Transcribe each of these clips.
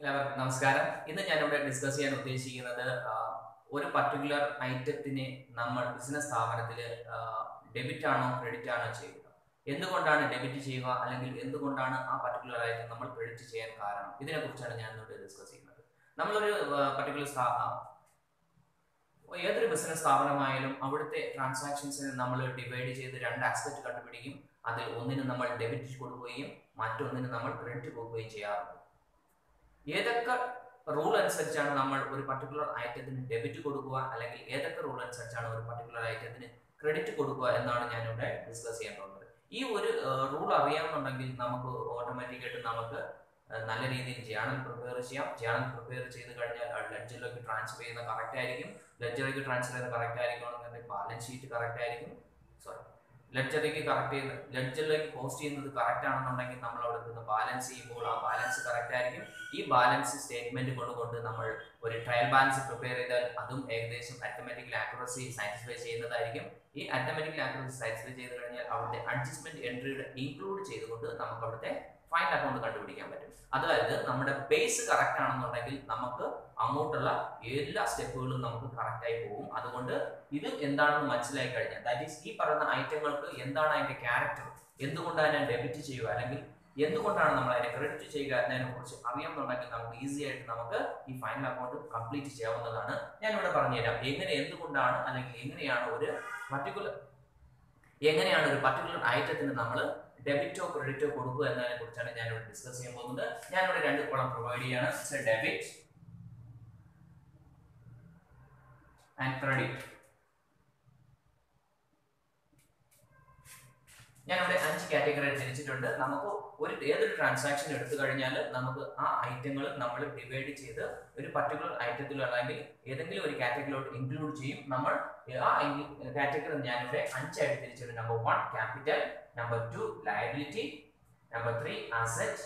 എല്ലാവർക്കും നമസ്കാരം. ഇന്ന് ഞാനിവിടെ ഡിസ്കസ് ചെയ്യാൻ ഉദ്ദേശിക്കുന്നത് ഒരു പർട്ടിക്കുലർ ഐറ്റത്തിനെ നമ്മൾ ബിസിനസ് സ്ഥാപനത്തിൽ ഡെബിറ്റ് ആണോ ക്രെഡിറ്റ് ആണോ ചെയ്യുക. എന്തുകൊണ്ടാണ് ഡെബിറ്റ് ചെയ്യുക? അല്ലെങ്കിൽ എന്തുകൊണ്ടാണ് ആ പർട്ടിക്കുലർ ഐറ്റം നമ്മൾ ക്രെഡിറ്റ് ചെയ്യാൻ കാരണം? ഇതിനെ കുറിച്ചാണ് ഞാൻ ഇവിടെ ഡിസ്കസ് ചെയ്യുന്നത്. നമ്മളൊരു പർട്ടിക്കുലർ ഏതൊരു ബിസിനസ് സ്ഥാപനമായാലും അവിടുത്തെ ട്രാൻസാക്ഷൻസിനെ നമ്മൾ ഡിവൈഡ് ചെയ്ത് രണ്ട് ആസ്പെക്ട് കണ്ടുപിടിക്കും. അതിൽ ഒന്നിന് നമ്മൾ ഡെബിറ്റ് കൊടുക്കുകയും മറ്റൊന്നിന് നമ്മൾ ക്രെഡിറ്റ് കൊടുക്കുകയും ചെയ്യാറുണ്ട്. ഏതൊക്കെ റൂൾ അനുസരിച്ചാണ് നമ്മൾ ഒരു പർട്ടിക്കുലർ ഐറ്റത്തിന് ഡെബിറ്റ് കൊടുക്കുക? അല്ലെങ്കിൽ ഏതൊക്കെ റൂൾ അനുസരിച്ചാണ് ഒരു പർട്ടിക്കുലർ ഐറ്റത്തിന് ക്രെഡിറ്റ് കൊടുക്കുക എന്നാണ് ഞാനിവിടെ ഡിസ്കസ് ചെയ്യാൻ പോകുന്നത്. ഈ ഒരു റൂൾ അറിയാമെന്നുണ്ടെങ്കിൽ നമുക്ക് ഓട്ടോമാറ്റിക്കായിട്ട് നമുക്ക് നല്ല രീതിയിൽ ജേണൽ പ്രിപ്പയർ ചെയ്യാം. ജേണൽ പ്രിപ്പയർ ചെയ്ത് കഴിഞ്ഞാൽ ലെഡ്ജറിലേക്ക് ട്രാൻസ്ഫർ ചെയ്യുന്നത് കറക്റ്റ് ആയിരിക്കും. ലെഡ്ജറിലേക്ക് ട്രാൻസ്ഫർ ചെയ്യുന്ന കറക്റ്റ് ആയിരിക്കും ബാലൻസ് ഷീറ്റ് കറക്റ്റ് ആയിരിക്കും. സോറി ലെഡ്ജറിലേക്ക് കറക്റ്റ് ചെയ്ത് ലെഡ്ജറിലേക്ക് പോസ്റ്റ് ചെയ്യുന്നത് കറക്റ്റ് ആണെന്നുണ്ടെങ്കിൽ നമ്മൾ അവിടെ നിന്ന് ബാലൻസ് ചെയ്യുമ്പോൾ ആ ബാലൻസ് കറക്റ്റ് ആയിരിക്കും. ഈ ബാലൻസ് സ്റ്റേറ്റ്മെന്റ് കൊണ്ടുകൊണ്ട് നമ്മൾ ഒരു ട്രയൽ ബാലൻസ് പ്രിപ്പയർ ചെയ്താൽ അതും ഏകദേശം അത്തമെറ്റിക്കൽ ആക്യുറസി സാറ്റിസ്ഫൈ ചെയ്യുന്നതായിരിക്കും. ഈ അത്തമെറ്റിക്കൽ ആക്യുറസി സാറ്റിസ്ഫൈ ചെയ്ത് കഴിഞ്ഞാൽ അവിടുത്തെ അഡ്ജസ്റ്റ്മെന്റ് എൻട്രിയുടെ ഇൻക്ലൂഡ് ചെയ്തുകൊണ്ട് നമുക്ക് അവിടുത്തെ ഫൈനൽ അക്കൗണ്ട് കണ്ടുപിടിക്കാൻ പറ്റും. അതായത് നമ്മുടെ ബേസ് കറക്റ്റ് ആണെന്നുണ്ടെങ്കിൽ നമുക്ക് അങ്ങോട്ടുള്ള എല്ലാ സ്റ്റെപ്പുകളും നമുക്ക് കറക്റ്റായി പോകും. അതുകൊണ്ട് ഇത് എന്താണെന്ന് മനസ്സിലായി കഴിഞ്ഞാൽ ദാറ്റ് ഈസ് ഈ പറയുന്ന ഐറ്റങ്ങൾക്ക് എന്താണ് അതിന്റെ ക്യാരക്ടർ എന്തുകൊണ്ടാണ് ഞാൻ ഡെബിറ്റ് ചെയ്യുക? അല്ലെങ്കിൽ എന്തുകൊണ്ടാണ് നമ്മൾ അതിനെ ക്രെഡിറ്റ് ചെയ്യുക എന്നതിനെ കുറിച്ച് അറിയാമെന്നുണ്ടെങ്കിൽ നമുക്ക് ഈസി ആയിട്ട് നമുക്ക് ഈ ഫൈനൽ അക്കൗണ്ട് കംപ്ലീറ്റ് ചെയ്യാവുന്നതാണ്. ഞാൻ ഇവിടെ പറഞ്ഞുതരാം. എങ്ങനെ എന്തുകൊണ്ടാണ് അല്ലെങ്കിൽ എങ്ങനെയാണ് ഒരു പർട്ടിക്കുലർ എങ്ങനെയാണ് ഒരു പർട്ടിക്കുലർ ഐറ്റത്തിന് നമ്മൾ ഡെബിറ്റോ ക്രെഡിറ്റോ കൊടുക്കുക എന്നതിനെ കുറിച്ചാണ് ഞാൻ ഇവിടെ ഡിസ്കസ് ചെയ്യാൻ പോകുന്നത്. ഞാൻ ഇവിടെ രണ്ട് കോളം പ്രൊവൈഡ് ചെയ്യാണ്. ഡെബിറ്റ് ആൻഡ് ക്രെഡിറ്റ് ഞാൻ ഇവിടെ അഞ്ച് കാറ്റഗറി തിരിച്ചിട്ടുണ്ട്. നമുക്ക് ഒരു ഏതൊരു ട്രാൻസാക്ഷൻ എടുത്തു കഴിഞ്ഞാൽ നമുക്ക് ആ ഐറ്റങ്ങൾ നമ്മൾ ഡിവൈഡ് ചെയ്ത് ഒരു പർട്ടിക്കുലർ ഐറ്റത്തിൽ അല്ലെങ്കിൽ ഏതെങ്കിലും ഒരു കാറ്റഗറിയിലോട്ട് ഇൻക്ലൂഡ് ചെയ്യും. നമ്മൾ ആ കാറ്റഗറി ഞാനിവിടെ അഞ്ചായിട്ട് തിരിച്ചിട്ടുണ്ട്. Number one capital two liability number Number asset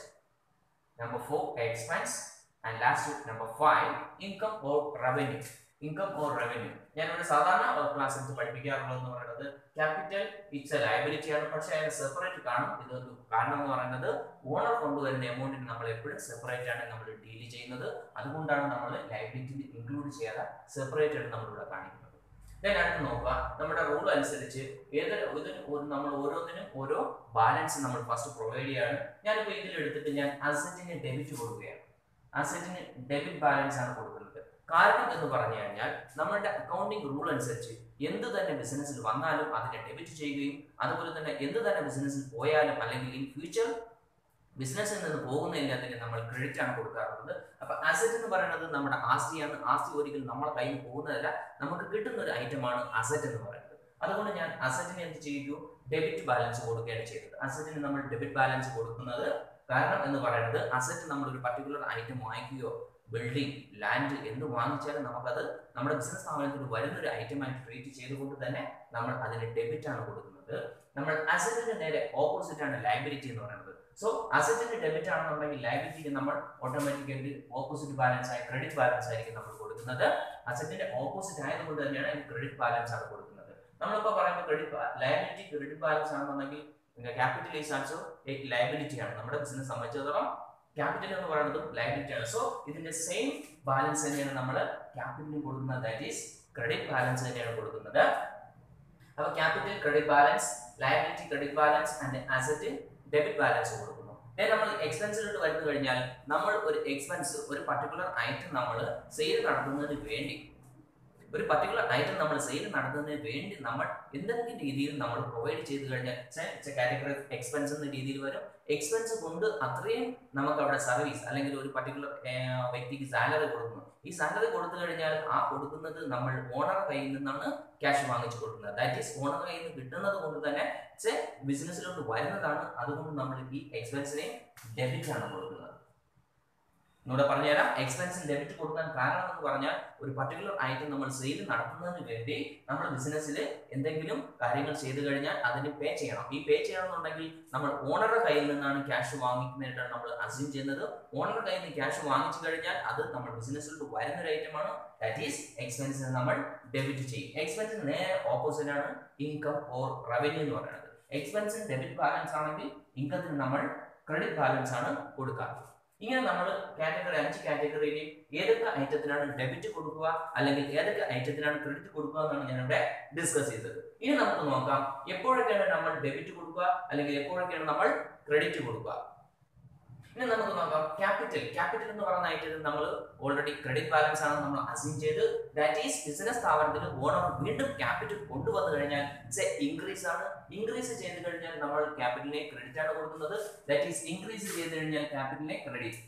number four expense and last number five income or revenue income or revenue ഞാനിവിടെ സാധാരണ ക്ലാസ് എടുത്ത് പഠിപ്പിക്കാറുള്ളത് എന്ന് പറയുന്നത് ക്യാപിറ്റൽ ഇറ്റ്സ് എ ലയബിലിറ്റി ആണ്. പക്ഷേ അതിന് സെപ്പറേറ്റ് കാണും. ഇതൊരു കാരണം എന്ന് പറയുന്നത് ഓണർ കൊണ്ടുവരുന്ന എമൗണ്ടിന് നമ്മൾ എപ്പോഴും സെപ്പറേറ്റ് ആണ് നമ്മൾ ഡീൽ ചെയ്യുന്നത്. അതുകൊണ്ടാണ് നമ്മൾ ലയബിലിറ്റി ഇൻക്ലൂഡ് ചെയ്യാതെ സെപ്പറേറ്റ് ആണ് നമ്മളിവിടെ കാണിക്കുന്നത്. ദെൻ അടുത്ത് നോക്കുക. നമ്മുടെ റൂൾ അനുസരിച്ച് ഏത് നമ്മൾ ഓരോന്നിനും ഓരോ ബാലൻസ് നമ്മൾ ഫസ്റ്റ് പ്രൊവൈഡ് ചെയ്യാണ്. ഞാനിപ്പോൾ ഇതിൽ എടുത്തിട്ട് ഞാൻ അസറ്റിന് ഡെബിറ്റ് കൊടുക്കുകയാണ്. അസറ്റിന് ഡെബിറ്റ് ബാലൻസ് ആണ് കൊടുക്കുന്നത്. കാരണം എന്ന് പറഞ്ഞു കഴിഞ്ഞാൽ നമ്മളുടെ അക്കൗണ്ടിങ് റൂൾ അനുസരിച്ച് എന്ത് തന്നെ ബിസിനസ്സിൽ വന്നാലും അതിനെ ഡെബിറ്റ് ചെയ്യുകയും അതുപോലെ തന്നെ എന്ത് തന്നെ ബിസിനസ്സിൽ പോയാലും അല്ലെങ്കിൽ ഇൻ ഫ്യൂച്ചർ ബിസിനസ്സിൽ നിന്ന് പോകുന്നില്ല എല്ലാത്തിനും നമ്മൾ ക്രെഡിറ്റ് ആണ് കൊടുക്കാറുള്ളത്. അപ്പൊ അസറ്റ് എന്ന് പറയുന്നത് നമ്മുടെ ആസ്തിയാണ്. ആസ്തി ഒരിക്കലും നമ്മളെ കയ്യിൽ പോകുന്നതല്ല നമുക്ക് കിട്ടുന്ന ഒരു ഐറ്റമാണ് അസറ്റ് എന്ന് പറയുന്നത്. അതുകൊണ്ട് ഞാൻ അസറ്റിന് എന്ത് ചെയ്തു? ഡെബിറ്റ് ബാലൻസ് കൊടുക്കുകയാണ് ചെയ്തത്. അസറ്റിന് നമ്മൾ ഡെബിറ്റ് ബാലൻസ് കൊടുക്കുന്നത് കാരണം എന്ന് പറയുന്നത് അസറ്റ് നമ്മൾ ഒരു പർട്ടിക്കുലർ ഐറ്റം വാങ്ങിക്കുകയോ ബിൽഡിംഗ് ലാൻഡ് എന്ത് വാങ്ങിച്ചാലും നമുക്കത് നമ്മുടെ ബിസിനസ് സ്ഥാപനത്തിൽ വരുന്നൊരു ഐറ്റമായിട്ട് ട്രീറ്റ് ചെയ്തുകൊണ്ട് തന്നെ നമ്മൾ അതിന് ഡെബിറ്റ് ആണ് കൊടുക്കുന്നത്. നമ്മൾ അസറ്റിന്റെ നേരെ ഓപ്പോസിറ്റ് ആണ് ലൈബിലിറ്റി എന്ന് പറയുന്നത്. സോ അസറ്റിന്റെ ഡെബിറ്റ് ആണെന്നുണ്ടെങ്കിൽ ലൈബിലിറ്റിക്ക് നമ്മൾ ഓട്ടോമാറ്റിക്കലി ഓപ്പോസിറ്റ് ബാലൻസ് ആയി ക്രെഡിറ്റ് ബാലൻസ് ആയിരിക്കും നമ്മൾ കൊടുക്കുന്നത്. അസറ്റിന്റെ ഓപ്പോസിറ്റ് ആയതുകൊണ്ട് തന്നെയാണ് അതിന് ക്രെഡിറ്റ് ബാലൻസ് ആണ് കൊടുക്കുന്നത്. നമ്മളിപ്പോൾ പറയുമ്പോൾ ക്രെഡിറ്റ് ലയബിലിറ്റി ക്രെഡിറ്റ് ബാലൻസ് ആണെന്നുണ്ടെങ്കിൽ ക്യാപിറ്റൽ ഈസ് ആൾസോ ലയബിലിറ്റി ആണ്. നമ്മുടെ ബിസിനസ് സംബന്ധിച്ചിടത്തോളം ക്യാപിറ്റൽ എന്ന് പറയുന്നത് ലയബിലിറ്റി ആണ്. സോ ഇതിന്റെ സെയിം ബാലൻസ് തന്നെയാണ് നമ്മൾ ക്യാപിറ്റലിന് കൊടുക്കുന്നത്. ദാറ്റ് ഈസ് ക്രെഡിറ്റ് ബാലൻസ് തന്നെയാണ് കൊടുക്കുന്നത്. അപ്പൊ capital credit balance liability credit balance and asset debit balance കൊടുക്കുന്നു. നേരെ നമ്മൾ എക്സ്പെൻസിലോട്ട് വരുന്നു കഴിഞ്ഞാൽ നമ്മൾ ഒരു എക്സ്പെൻസ് ഒരു പർട്ടിക്കുലർ ഐറ്റം നമ്മൾ സെയിൽ നടത്തുന്നതിന് വേണ്ടി ഒരു പർട്ടിക്കുലർ ഐറ്റം നമ്മൾ സെയിൽ നടത്തുന്നതിന് വേണ്ടി നമ്മൾ എന്തെങ്കിലും രീതിയിൽ നമ്മൾ പ്രൊവൈഡ് ചെയ്ത് കഴിഞ്ഞാൽ കാറ്റഗറി എക്സ്പെൻസ് എന്ന രീതിയിൽ വരും. എക്സ്പെൻസ് കൊണ്ട് അത്രയും നമുക്ക് അവിടെ സർവീസ് അല്ലെങ്കിൽ ഒരു പർട്ടിക്കുലർ വ്യക്തിക്ക് സാലറി കൊടുക്കുന്നു. ഈ സാലറി കൊടുത്തു കഴിഞ്ഞാൽ ആ കൊടുക്കുന്നത് നമ്മൾ ഓണർ കയ്യിൽ നിന്നാണ് ക്യാഷ് വാങ്ങിച്ചു കൊടുക്കുന്നത്. ദാറ്റ് ഈസ് ഓണർ കയ്യിൽ നിന്ന് കിട്ടുന്നത് കൊണ്ട് തന്നെ ബിസിനസ്സിലോട്ട് വരുന്നതാണ്. അതുകൊണ്ട് നമ്മൾ ഈ എക്സ്പെൻസിനെ ഡെബിറ്റ് ആണ് കൊടുക്കുന്നത്. ഇവിടെ പറഞ്ഞുതരാം എക്സ്പെൻസ് ഡെബിറ്റ് കൊടുക്കാൻ കാരണം എന്ന് പറഞ്ഞാൽ ഒരു പർട്ടിക്കുലർ ഐറ്റം നമ്മൾ സെയിൽ നടത്തുന്നതിന് വേണ്ടി നമ്മൾ ബിസിനസ്സിൽ എന്തെങ്കിലും കാര്യങ്ങൾ ചെയ്തു കഴിഞ്ഞാൽ അതിന് പേ ചെയ്യണം. ഈ പേ ചെയ്യണമെന്നുണ്ടെങ്കിൽ നമ്മൾ ഓണറുടെ കയ്യിൽ നിന്നാണ് ക്യാഷ് വാങ്ങിക്കുന്നതായിട്ടാണ് നമ്മൾ അസ്യൂം ചെയ്യുന്നത്. ഓണറുടെ കയ്യിൽ നിന്ന് ക്യാഷ് വാങ്ങിച്ചു കഴിഞ്ഞാൽ അത് നമ്മൾ ബിസിനസ്സിലോട്ട് വരുന്ന ഒരു ഐറ്റമാണ് ദാറ്റ് ഈസ് എക്സ്പെൻസിന് നമ്മൾ ഡെബിറ്റ് ചെയ്യും. എക്സ്പെൻസിന് നേരെ ഓപ്പോസിറ്റ് ആണ് ഇൻകം ഓർ റവന്യൂ എന്ന് പറയുന്നത്. എക്സ്പെൻസിന് ഡെബിറ്റ് ബാലൻസ് ആണെങ്കിൽ ഇൻകത്തിന് നമ്മൾ ക്രെഡിറ്റ് ബാലൻസ് ആണ് കൊടുക്കുക ഇങ്ങനെ നമ്മൾ കാറ്റഗറി അഞ്ച് കാറ്റഗറിയിലെയും ഏതൊക്കെ ഐറ്റത്തിനാണ് ഡെബിറ്റ് കൊടുക്കുക? അല്ലെങ്കിൽ ഏതൊക്കെ ഐറ്റത്തിനാണ് ക്രെഡിറ്റ് കൊടുക്കുക എന്നാണ് ഞാൻ ഇവിടെ ഡിസ്കസ് ചെയ്തത്. ഇനി നമുക്ക് നോക്കാം എപ്പോഴൊക്കെയാണ് നമ്മൾ ഡെബിറ്റ് കൊടുക്കുക? അല്ലെങ്കിൽ എപ്പോഴൊക്കെയാണ് നമ്മൾ ക്രെഡിറ്റ് കൊടുക്കുക? ഇനി നമുക്ക് നോക്കാം. ക്യാപിറ്റൽ ക്യാപിറ്റൽ എന്ന് പറയുന്ന ഐറ്റം നമ്മൾ ഓൾറെഡി ക്രെഡിറ്റ് ബാലൻസ് ആണ് നമ്മൾ അസ്യൂം ചെയ്ത്. ദാറ്റ് ഈസ് ബിസിനസ് സ്ഥാപനത്തിന് ഓണർ വീണ്ടും ക്യാപിറ്റൽ കൊണ്ടുവന്നു കഴിഞ്ഞാൽ ഇറ്റ്സ് എ ഇൻക്രീസ് ആണ്. ഇൻക്രീസ് ചെയ്ത് കഴിഞ്ഞാൽ നമ്മൾ ക്യാപിറ്റലിനെ ക്രെഡിറ്റ് ആണ് കൊടുക്കുന്നത്. ദാറ്റ് ഈസ് ഇൻക്രീസ് ചെയ്ത് കഴിഞ്ഞാൽ ക്യാപിറ്റലിനെ ക്രെഡിറ്റ്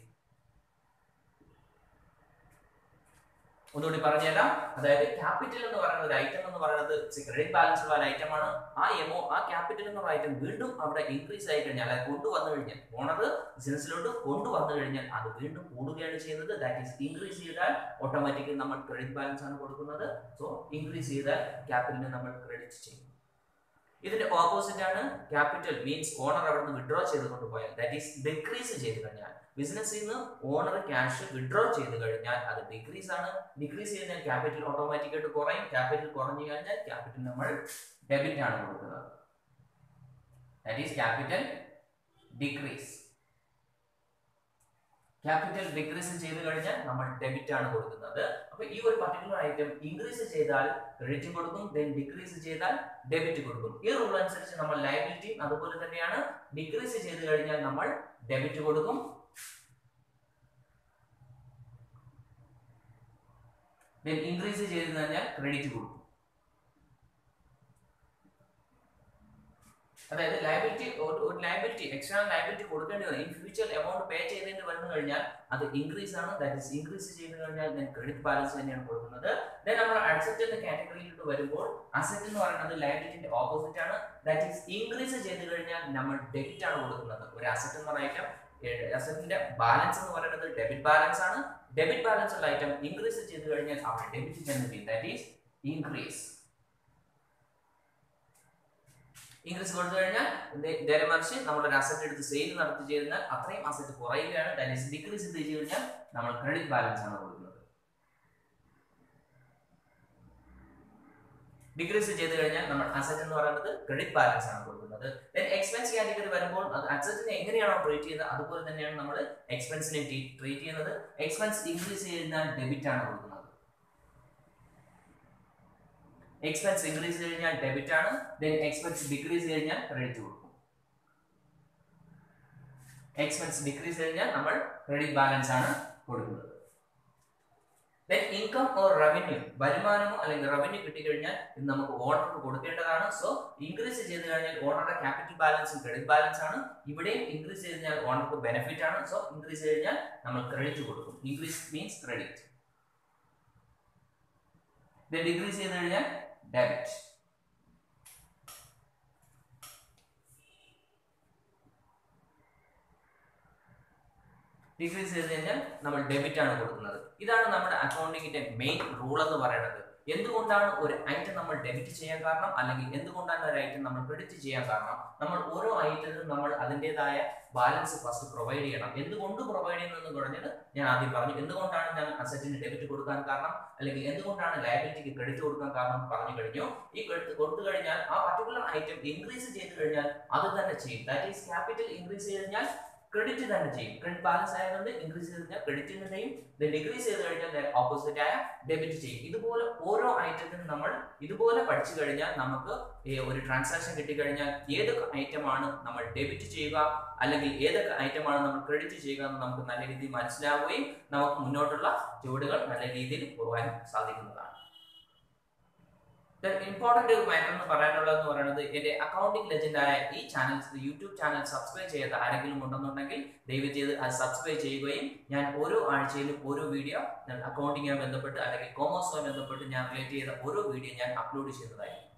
ഒന്നുകൂടി പറഞ്ഞുതരാം. അതായത് ക്യാപിറ്റൽ എന്ന് പറയുന്ന ഒരു ഐറ്റം എന്ന് പറയുന്നത് ക്രെഡിറ്റ് ബാലൻസ് ഉള്ള ഒരു ഐറ്റം ആണ്. ആ എമോ ആ ക്യാപിറ്റൽ എന്ന് പറയുന്ന ഐറ്റം വീണ്ടും അവിടെ ഇൻക്രീസ് ആയി കഴിഞ്ഞാൽ അതായത് കൊണ്ടുവന്നു കഴിഞ്ഞാൽ ഓണർ ബിസിനസ്സിലോട്ട് കൊണ്ടുവന്നു കഴിഞ്ഞാൽ അത് വീണ്ടും കൂടുകയാണ് ചെയ്യുന്നത്. ദാറ്റ് ഈസ് ഇൻക്രീസ് ചെയ്താൽ ഓട്ടോമാറ്റിക്കലി നമ്മൾ ക്രെഡിറ്റ് ബാലൻസ് ആണ് കൊടുക്കുന്നത്. സോ ഇൻക്രീസ് ചെയ്താൽ ക്യാപിറ്റലിനെ നമ്മൾ ക്രെഡിറ്റ് ചെയ്യും. ഇതിന്റെ ഓപ്പോസിറ്റ് ആണ് ക്യാപിറ്റൽ മീൻസ് ഓണർ അവിടെ നിന്ന് വിഡ്രോ ചെയ്ത് കൊണ്ടുപോയാൽ ദാറ്റ് ഈസ് ഡിക്രീസ് ചെയ്ത് കഴിഞ്ഞാൽ ബിസിനസ്സിൽ നിന്ന് ഓണർ ക്യാഷ് വിഡ്രോ ചെയ്ത് കഴിഞ്ഞാൽ അത് ഡിക്രീസ് ആണ്. ഡിക്രീസ് കഴിഞ്ഞാൽ ക്യാപിറ്റൽ ഓട്ടോമാറ്റിക്കായിട്ട് കുറയും. ക്യാപിറ്റൽ കുറഞ്ഞു കഴിഞ്ഞാൽ ക്യാപിറ്റൽ നമ്മൾ ഡെബിറ്റ് ആണ് കൊടുക്കുന്നത്. That is capital decrease capital decrease ചെയ്ത് കഴിഞ്ഞാൽ നമ്മൾ ഡെബിറ്റ് ആണ് കൊടുക്കുന്നത്. അപ്പൊ ഈ ഒരു പർട്ടിക്കുലർ ഐറ്റം ഇൻക്രീസ് ചെയ്താൽ ക്രെഡിറ്റ് കൊടുക്കും ദെൻ ഡിക്രീസ് ചെയ്താൽ ഡെബിറ്റ് കൊടുക്കും. ഈ റൂൾ അനുസരിച്ച് നമ്മൾ ലയബിലിറ്റി അതുപോലെ തന്നെയാണ്. ഡിക്രീസ് ചെയ്ത് കഴിഞ്ഞാൽ നമ്മൾ ഡെബിറ്റ് കൊടുക്കും. ദെൻ ഇൻക്രീസ് ചെയ്ത് കഴിഞ്ഞാൽ ക്രെഡിറ്റ് കൊടുക്കും. അതായത് ലയബിലിറ്റി ഒരു ലയബിലിറ്റി എക്സ്റ്റേണൽ ലയബിലിറ്റി കൊടുക്കേണ്ടി വന്നു ഇൻ ഫ്യൂച്ചർ എമൗണ്ട് പേ ചെയ്തിട്ട് വന്നു കഴിഞ്ഞാൽ അത് ഇൻക്രീസ് ആണ്. ദാറ്റ് ഇസ് ഇൻക്രീസ് ചെയ്ത് കഴിഞ്ഞാൽ ഞാൻ ക്രെഡിറ്റ് ബാലൻസ് തന്നെയാണ് കൊടുക്കുന്നത്. ദെൻ നമ്മൾ അസറ്റ് എന്ന കാറ്റഗറിയിലോട്ട് വരുമ്പോൾ അസറ്റ് എന്ന് പറയുന്നത് ലയബിലിറ്റിന്റെ ഓപ്പോസിറ്റ് ആണ്. ദാറ്റ് ഈസ് ഇൻക്രീസ് ചെയ്ത് കഴിഞ്ഞാൽ നമ്മൾ ഡെബിറ്റ് ആണ് കൊടുക്കുന്നത്. ഒരു അസറ്റ് എന്ന് ഐറ്റം അസറ്റിന്റെ ബാലൻസ് എന്ന് പറയുന്നത് ഡെബിറ്റ് ബാലൻസ് ആണ്. ഡെബിറ്റ് ബാലൻസ് ഉള്ള ഐറ്റം ഇൻക്രീസ് ചെയ്തു കഴിഞ്ഞാൽ അവിടെ ഡെബിറ്റ് തന്നെ ദാറ്റ് ഈസ് ഇൻക്രീസ് ഇൻക്രീസ് കൊടുത്തു കഴിഞ്ഞാൽ നേരെ മറിച്ച് നമ്മളൊരു അസറ്റ് എടുത്ത് സെയിൽ നടത്തി ചെയ്യുന്ന അത്രയും അസറ്റ് കുറയുകയാണ്. ഈസ് ഡിക്രീസ് ചെയ്ത് കഴിഞ്ഞാൽ നമ്മൾ ക്രെഡിറ്റ് ബാലൻസ് ആണ് കൊടുക്കുന്നത്. ഡിക്രീസ് ചെയ്ത് കഴിഞ്ഞാൽ നമ്മൾ അസറ്റ് എന്ന് പറയുന്നത് ക്രെഡിറ്റ് ബാലൻസ് ആണ് കൊടുക്കുന്നത്. എക്സ്പെൻസ് കാറ്റഗറി വരുമ്പോൾ അസറ്റിനെ എങ്ങനെയാണോ ട്രീറ്റ് ചെയ്യുന്നത് അതുപോലെ തന്നെയാണ് നമ്മൾ എക്സ്പെൻസിനെ ട്രീറ്റ് ചെയ്യുന്നത്. എക്സ്പെൻസ് ഇൻക്രീസ് ചെയ്താൽ ഡെബിറ്റ് ആണ് കൊടുക്കുന്നത്. എക്സ്പെൻസ് ഇൻക്രീസ് കഴിഞ്ഞാൽ ഡെബിറ്റ് ആണ് ദെൻ എക്സ്പെൻസ് ഡിക്രീസ് കഴിഞ്ഞാൽ ക്രെഡിറ്റ് കൊടുക്കും. എക്സ്പെൻസ് ഡിക്രീസ് കഴിഞ്ഞാൽ നമ്മൾ ക്രെഡിറ്റ് ബാലൻസ് ആണ് കൊടുക്കുന്നത്. ദെൻ ഇൻകം ഓർ റവന്യൂ വരുമാനമോ അല്ലെങ്കിൽ റവന്യൂ കിട്ടിക്കഴിഞ്ഞാൽ ഇത് നമുക്ക് ഓണർക്ക് കൊടുക്കേണ്ടതാണ്. സോ ഇൻക്രീസ് ചെയ്ത് കഴിഞ്ഞാൽ ഓണറുടെ ക്യാപിറ്റൽ ബാലൻസും ക്രെഡിറ്റ് ബാലൻസ് ആണ്. ഇവിടെയും ഇൻക്രീസ് ചെയ്ത് കഴിഞ്ഞാൽ ഓണർക്ക് ബെനിഫിറ്റ് ആണ്. സോ ഇൻക്രീസ് ചെയ്ത് കഴിഞ്ഞാൽ നമ്മൾ ക്രെഡിറ്റ് കൊടുക്കും. Increase means credit then decrease ചെയ്ത് കഴിഞ്ഞാൽ ഡെബിറ്റ് ഡിക്രീസ് ചെയ്ത് കഴിഞ്ഞാൽ നമ്മൾ ഡെബിറ്റ് ആണ് കൊടുക്കുന്നത്. ഇതാണ് നമ്മുടെ അക്കൗണ്ടിങ്ങിന്റെ മെയിൻ റൂൾ എന്ന് പറയുന്നത്. എന്തുകൊണ്ടാണ് ഒരു ഐറ്റം നമ്മൾ ഡെബിറ്റ് ചെയ്യാൻ കാരണം? അല്ലെങ്കിൽ എന്തുകൊണ്ടാണ് ഒരു ഐറ്റം നമ്മൾ ക്രെഡിറ്റ് ചെയ്യാൻ കാരണം? നമ്മൾ ഓരോ ഐറ്റത്തിനും നമ്മൾ അതിന്റെതായ ബാലൻസ് ഫസ്റ്റ് പ്രൊവൈഡ് ചെയ്യണം. എന്തുകൊണ്ട് പ്രൊവൈഡ് ചെയ്യുന്നതെന്ന് പറഞ്ഞത് ഞാൻ ആദ്യം പറഞ്ഞു. എന്തുകൊണ്ടാണ് ഞാൻ അസറ്റിന് ഡെബിറ്റ് കൊടുക്കാൻ കാരണം? അല്ലെങ്കിൽ എന്തുകൊണ്ടാണ് ലയബിലിറ്റിക്ക് ക്രെഡിറ്റ് കൊടുക്കാൻ കാരണം പറഞ്ഞു കഴിഞ്ഞു. ഈ ക്രെഡിറ്റ് കൊടുത്തു കഴിഞ്ഞാൽ ആ പർട്ടിക്കുലർ ഐറ്റം ഇൻക്രീസ് ചെയ്ത് കഴിഞ്ഞാൽ അത് തന്നെ ചെയ്യും. ദാറ്റ് ഈസ് ക്യാപിറ്റൽ ഇൻക്രീസ് ചെയ്ത് കഴിഞ്ഞാൽ ക്രെഡിറ്റ് തന്നെ ചെയ്യും. ക്രെഡിറ്റ് ബാലൻസ് ആയതുകൊണ്ട് ഇൻക്രീസ് ചെയ്ത് കഴിഞ്ഞാൽ ക്രെഡിറ്റിന് ചെയ്യും? ഡിക്രീസ് ചെയ്ത് കഴിഞ്ഞാൽ ഓപ്പോസിറ്റ് ആയ ഡെബിറ്റ് ചെയ്യും. ഇതുപോലെ ഓരോ ഐറ്റത്തിനും നമ്മൾ ഇതുപോലെ പഠിച്ചു കഴിഞ്ഞാൽ നമുക്ക് ഒരു ട്രാൻസാക്ഷൻ കിട്ടിക്കഴിഞ്ഞാൽ ഏതൊക്കെ ഐറ്റമാണ് നമ്മൾ ഡെബിറ്റ് ചെയ്യുക അല്ലെങ്കിൽ ഏതൊക്കെ ഐറ്റമാണ് നമ്മൾ ക്രെഡിറ്റ് ചെയ്യുക എന്ന് നമുക്ക് നല്ല രീതിയിൽ മനസ്സിലാവുകയും നമുക്ക് മുന്നോട്ടുള്ള ചുവടുകൾ നല്ല രീതിയിൽ പോകാൻ സാധിക്കുന്നതാണ്. ഇമ്പോർട്ടന്റ് ഒരു മാറ്റർ എന്ന് പറയാനുള്ളതെന്ന് പറയുന്നത് എന്റെ അക്കൗണ്ടിംഗ് ലെജൻഡായ ഈ ചാനൽ യൂട്യൂബ് ചാനൽ സബ്സ്ക്രൈബ് ചെയ്യാത്ത ആരെങ്കിലും ഉണ്ടെന്നുണ്ടെങ്കിൽ ദയവ് ചെയ്ത് അത് സബ്സ്ക്രൈബ് ചെയ്യുകയും ഞാൻ ഓരോ ആഴ്ചയിലും ഓരോ വീഡിയോ അക്കൗണ്ടിങ്ങുമായി ബന്ധപ്പെട്ട് അല്ലെങ്കിൽ കോമേഴ്സുമായി ബന്ധപ്പെട്ട് ഞാൻ റിലേറ്റ് ചെയ്ത ഓരോ വീഡിയോ ഞാൻ അപ്ലോഡ് ചെയ്യുന്നതായിരിക്കും